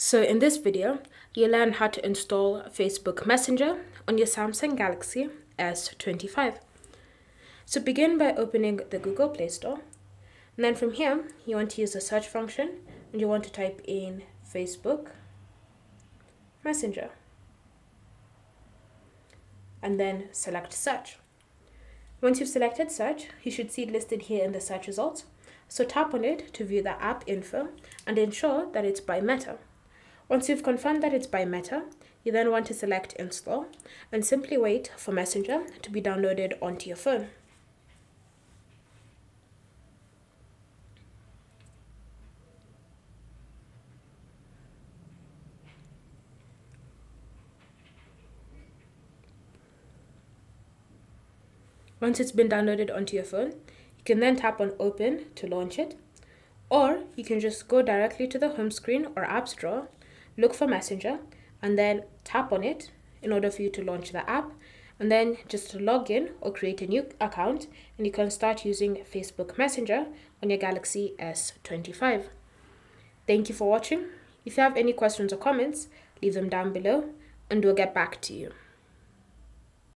So in this video, you'll learn how to install Facebook Messenger on your Samsung Galaxy S25. So begin by opening the Google Play Store. And then from here, you want to use the search function and you want to type in Facebook Messenger. And then select search. Once you've selected search, you should see it listed here in the search results. So tap on it to view the app info and ensure that it's by Meta. Once you've confirmed that it's by Meta, you then want to select Install and simply wait for Messenger to be downloaded onto your phone. Once it's been downloaded onto your phone, you can then tap on Open to launch it, or you can just go directly to the home screen or apps drawer look for Messenger, and then tap on it in order for you to launch the app. And then just log in or create a new account, and you can start using Facebook Messenger on your Galaxy S25. Thank you for watching. If you have any questions or comments, leave them down below, and we'll get back to you.